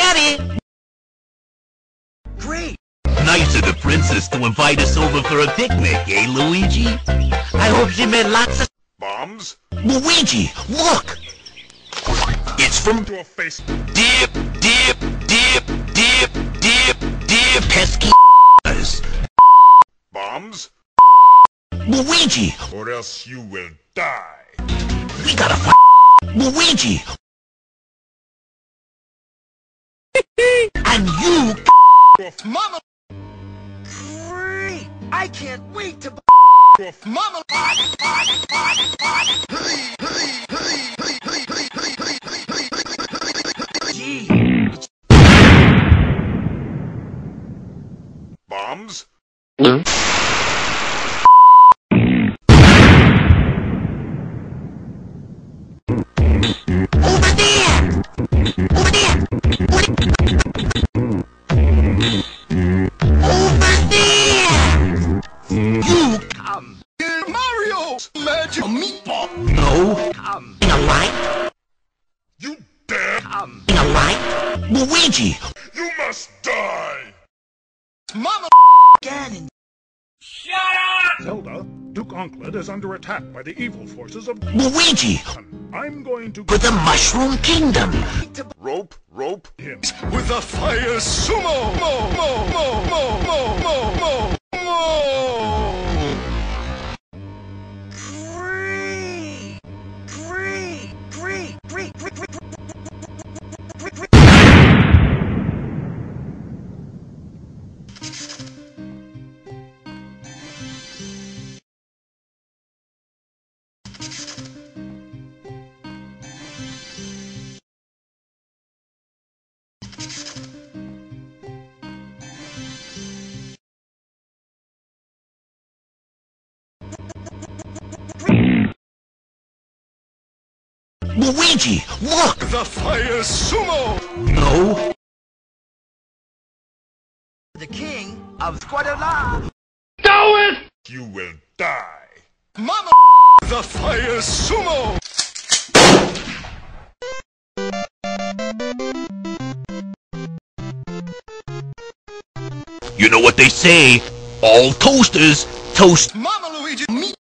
spaghetti! Great! Nice of the princess to invite us over for a picnic, eh, Luigi? I hope she made lots of... Bombs? Luigi, look! It's from... Your face. Dip, dip, dip, dip, dip, dip, pesky Bombs? Luigi! Or else you will die! We gotta fight Luigi! And you Mama! Great! I can't wait to Mama! Gee, Bombs? over there! Over there! Over there! You come. Mario! Magic meatball! know Come, in a light, You dare! come. in a light, Luigi! You must die! Mama! Ganon! Zelda, Duke Onkled is under attack by the evil forces of... Luigi! I'm going to For the Mushroom Kingdom! rope, rope him. With a fire sumo! Luigi, look! The fire sumo! No! The king of Squadala! Do it! You will die. Mama! The fire sumo! You know what they say, all toasters toast Mama!